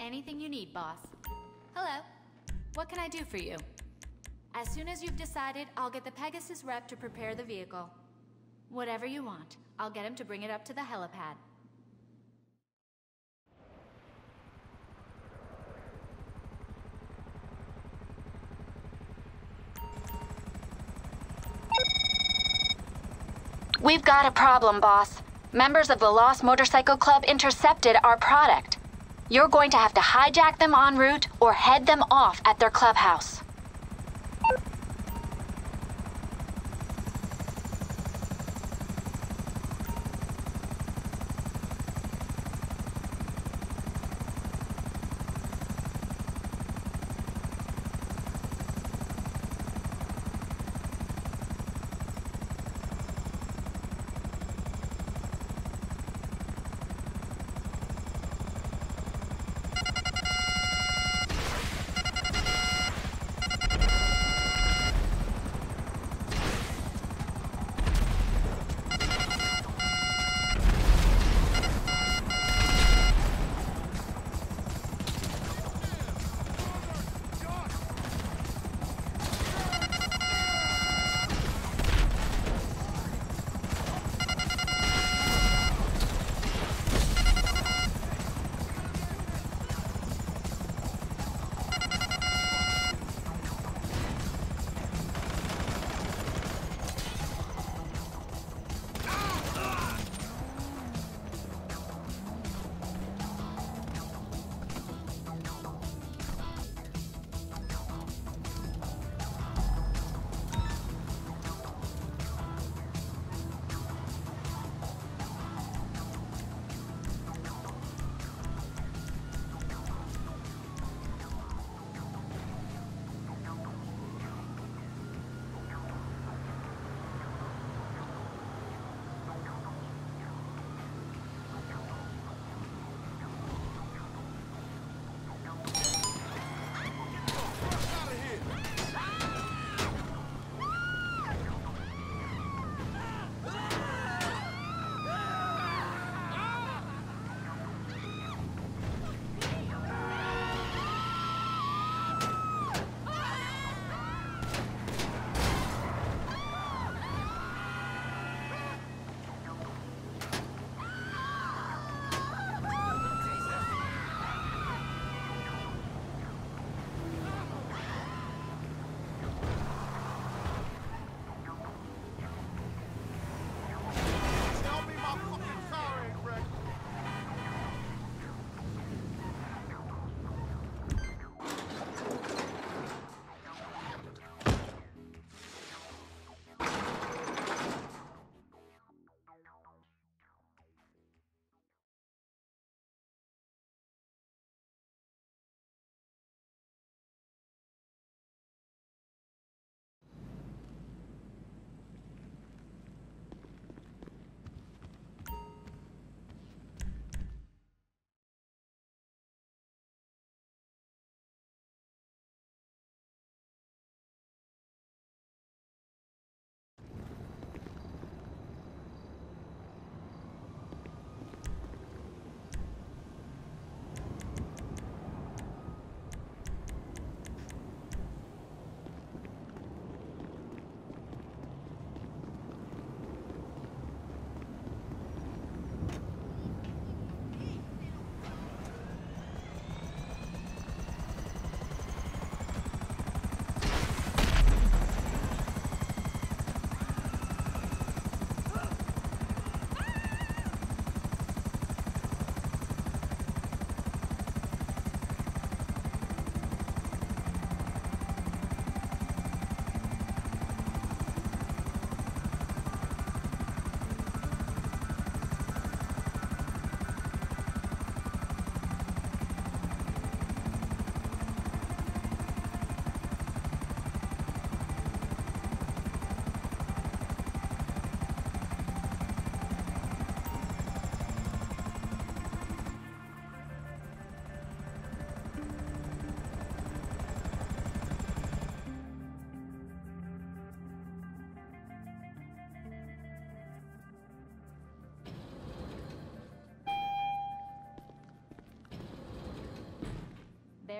Anything you need, boss. Hello. What can I do for you? As soon as you've decided, I'll get the Pegasus rep to prepare the vehicle. Whatever you want. I'll get him to bring it up to the helipad. We've got a problem, boss. Members of the Lost Motorcycle Club intercepted our product. You're going to have to hijack them en route or head them off at their clubhouse.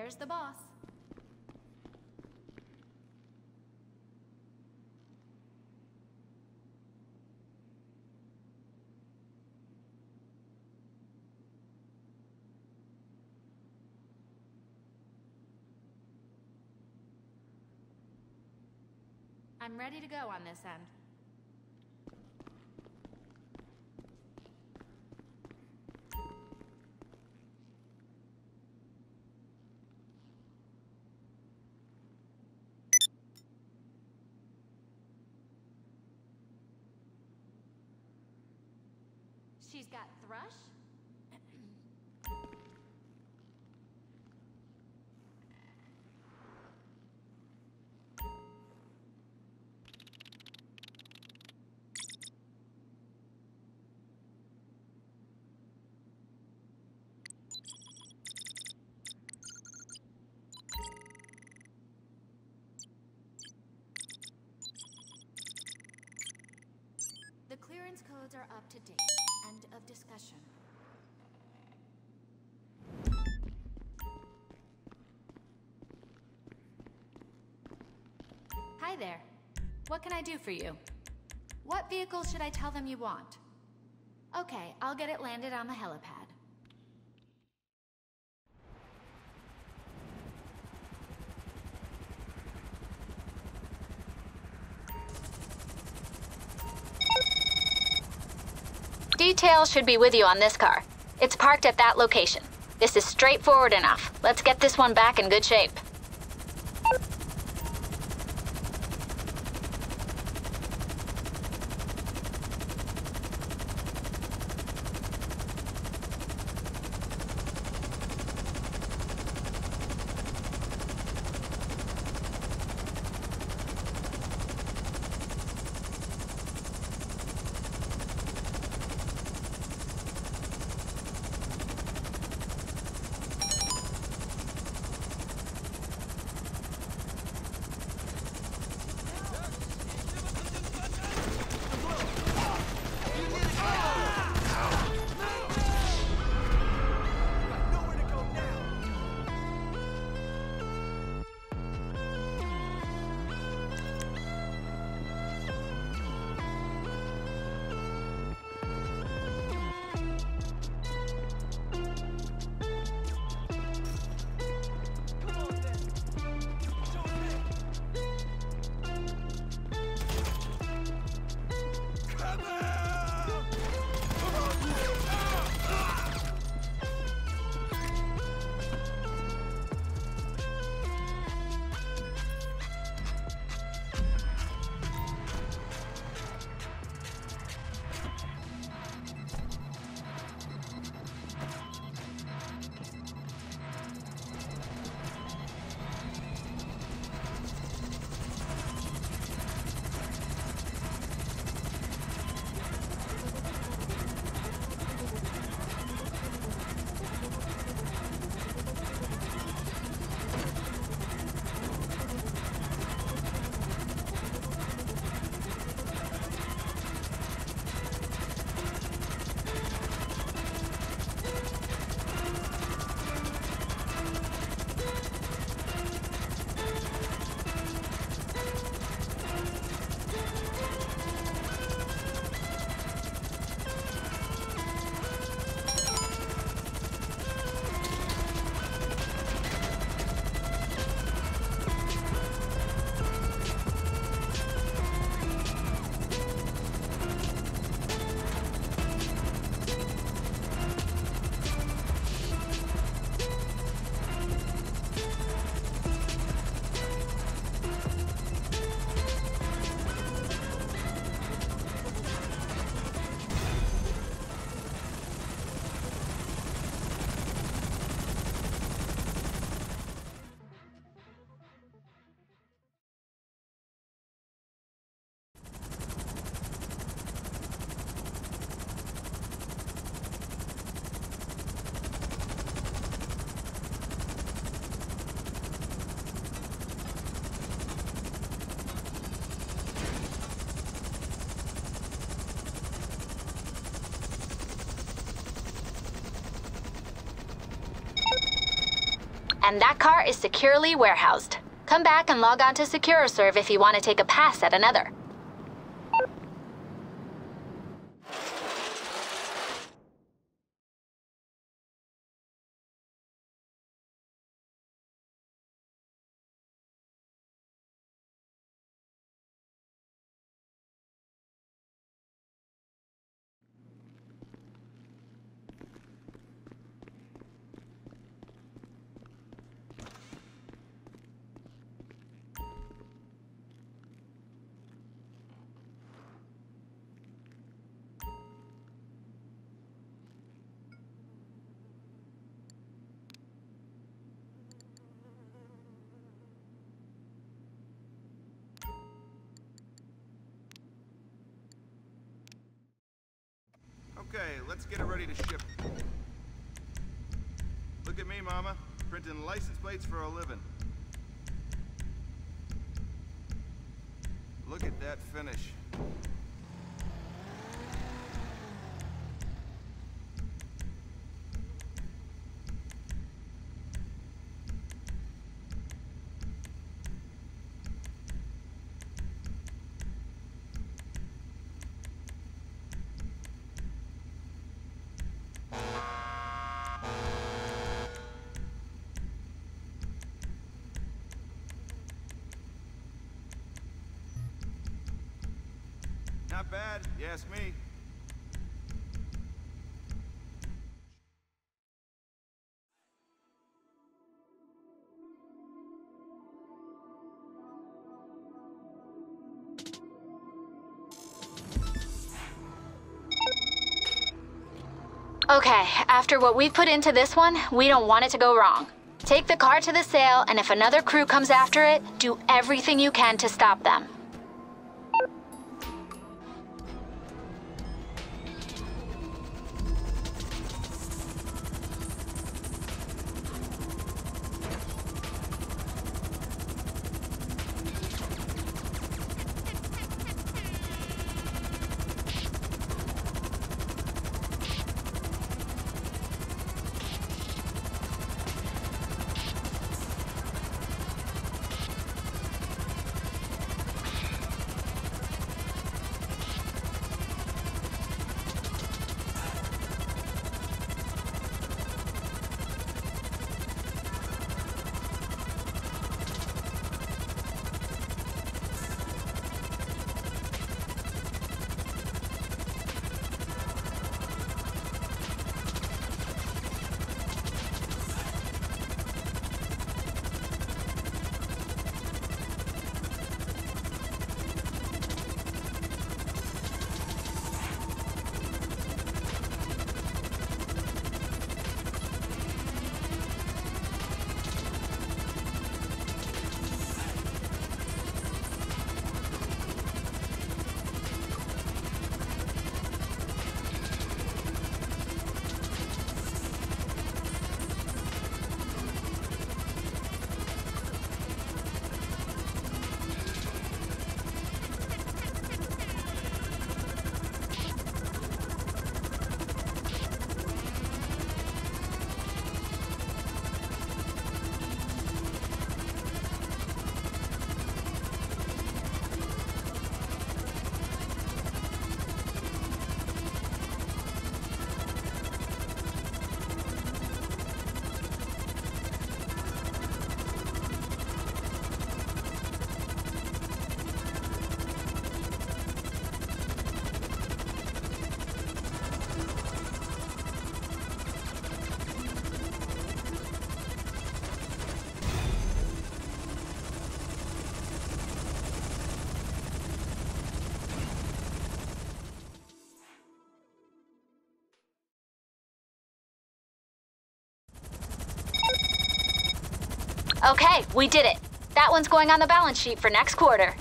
There's the boss. I'm ready to go on this end. She's got Thrush, The clearance codes are up to date. End of discussion. Hi there. What can I do for you? What vehicle should I tell them you want? Okay, I'll get it landed on the helipad. Details should be with you on this car. It's parked at that location. This is straightforward enough. Let's get this one back in good shape. And that car is securely warehoused. Come back and log on to SecuroServe if you want to take a pass at another. Okay, let's get it ready to ship. Look at me, Mama. Printing license plates for a living. Look at that finish. Ask me. Okay, after what we've put into this one, we don't want it to go wrong. Take the car to the sale, and if another crew comes after it, do everything you can to stop them. Okay, we did it. That one's going on the balance sheet for next quarter.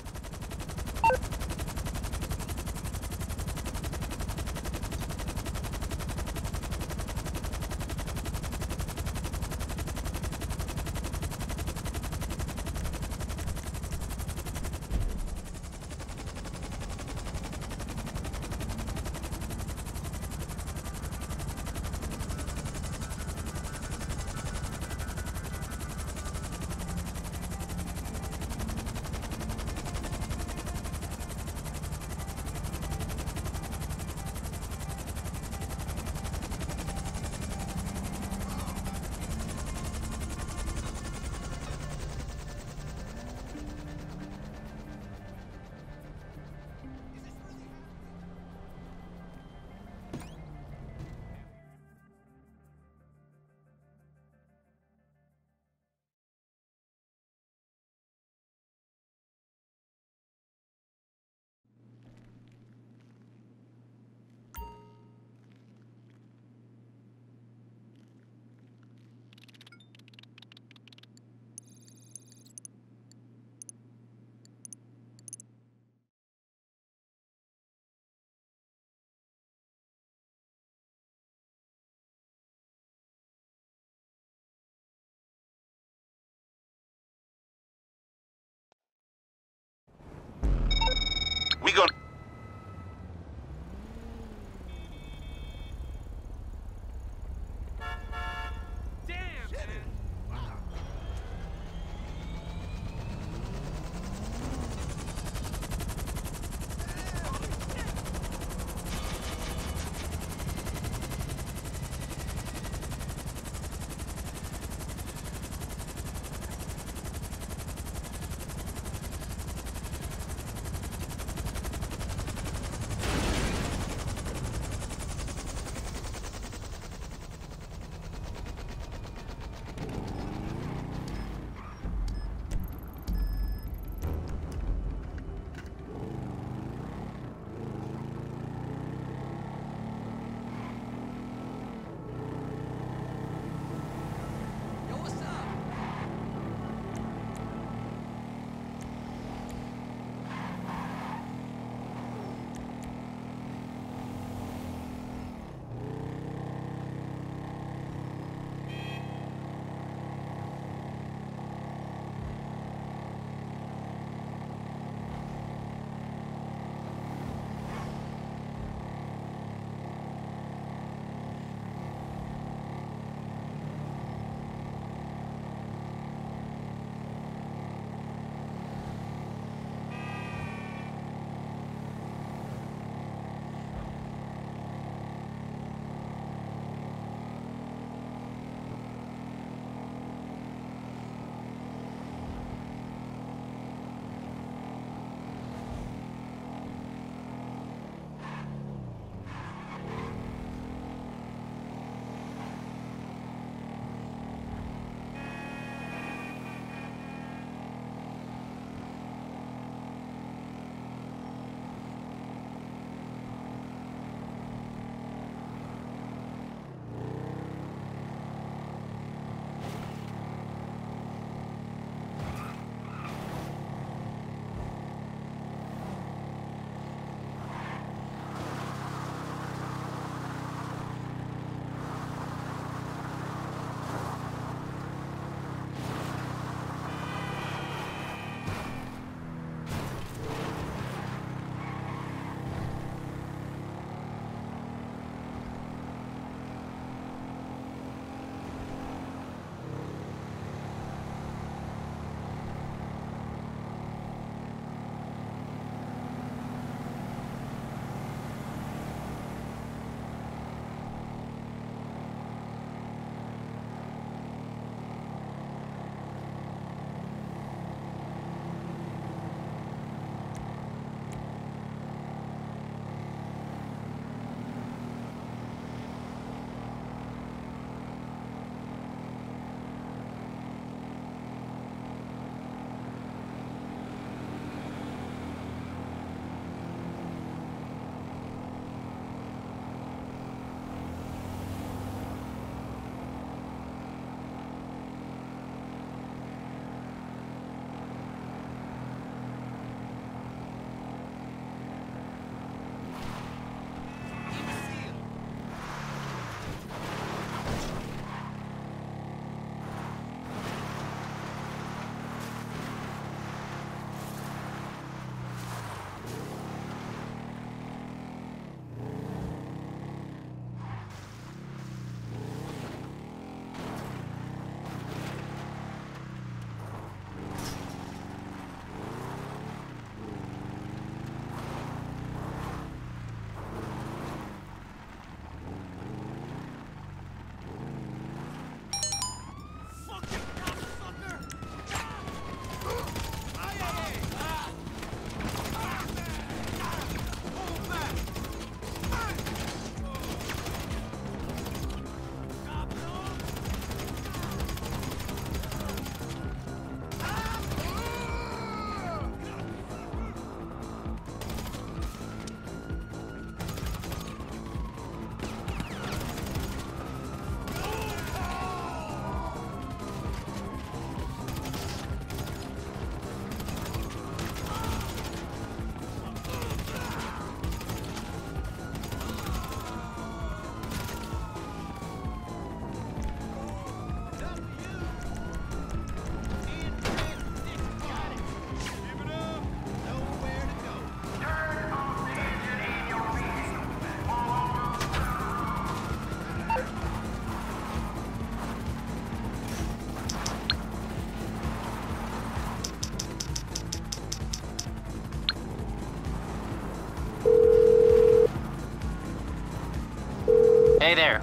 Hey there.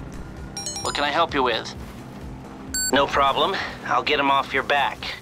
What can I help you with? No problem. I'll get him off your back.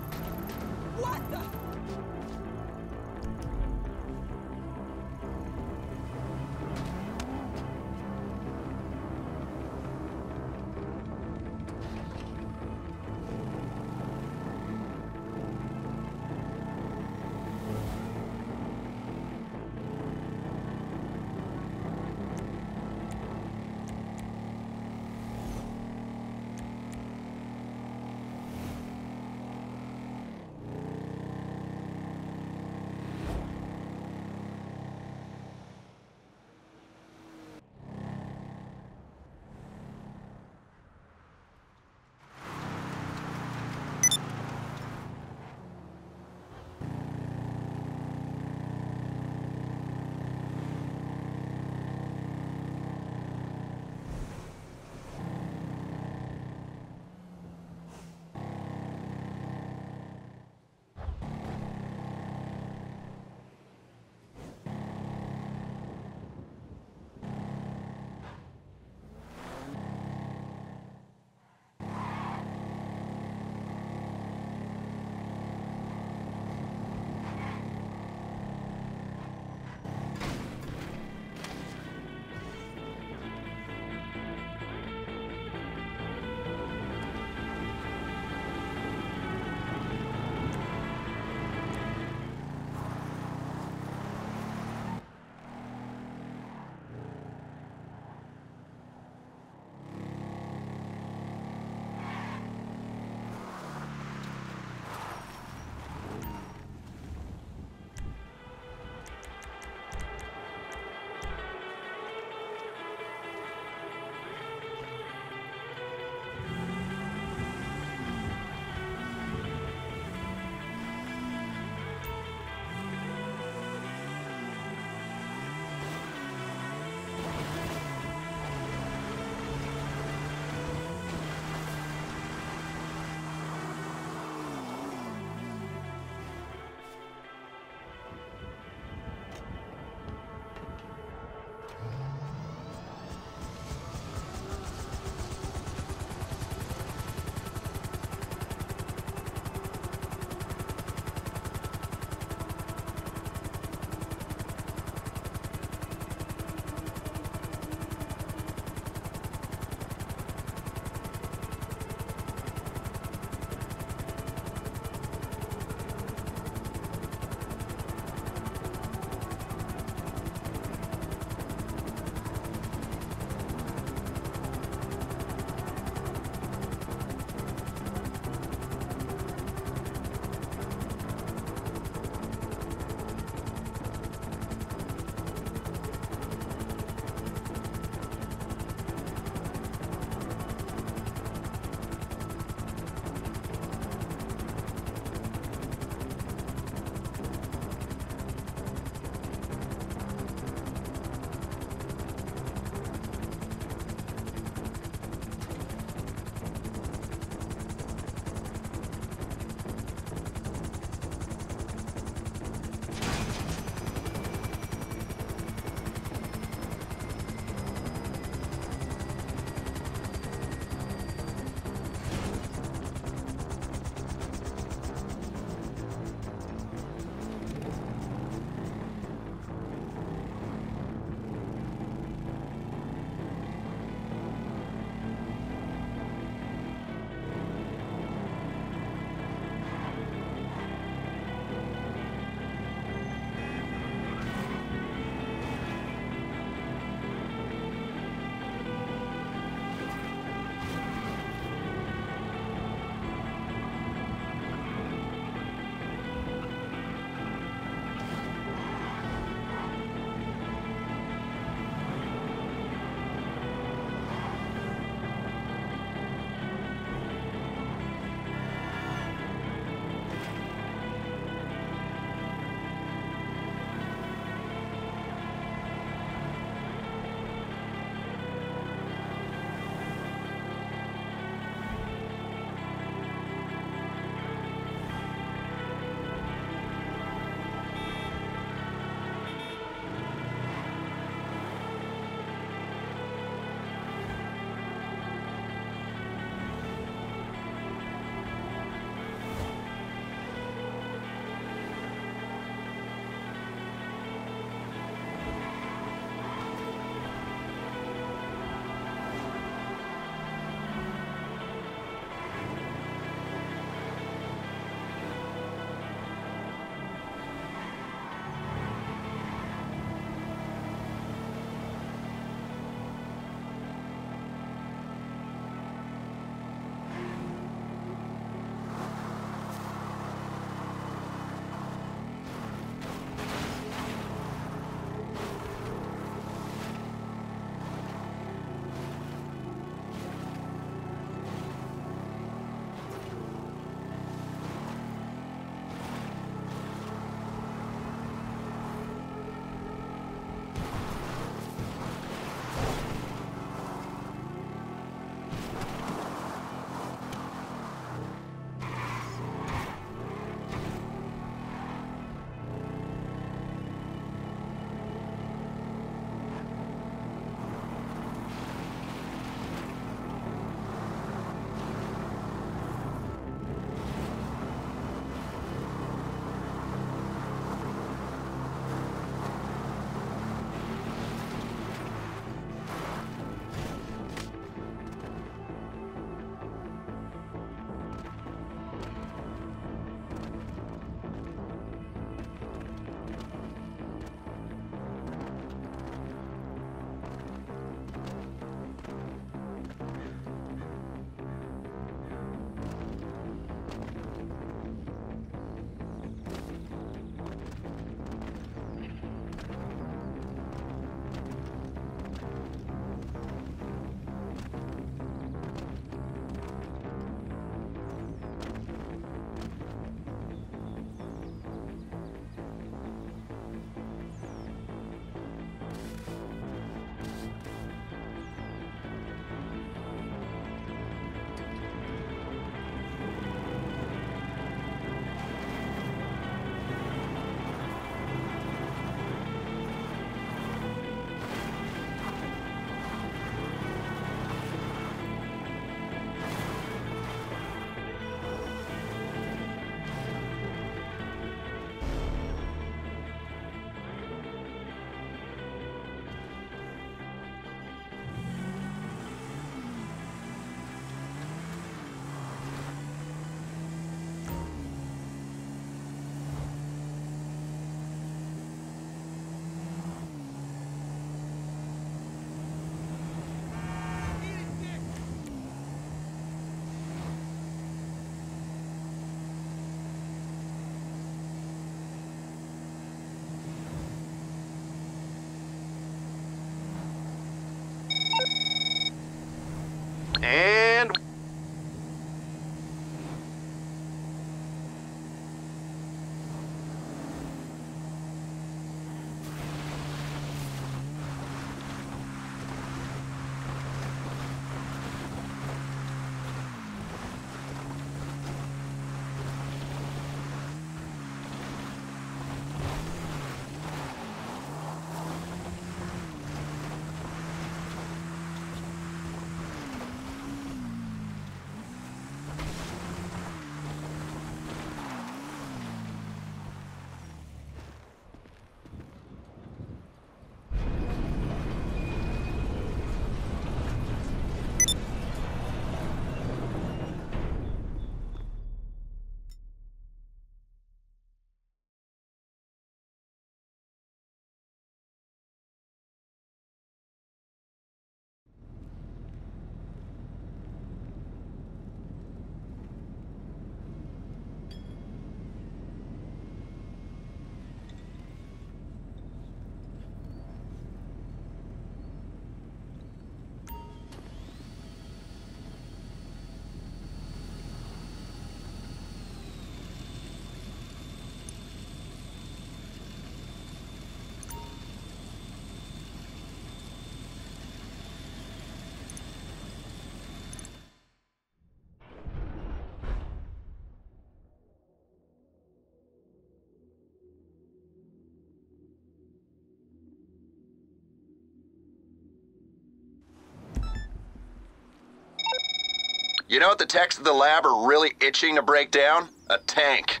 You know what the techs at the lab are really itching to break down? A tank.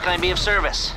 How can I be of service?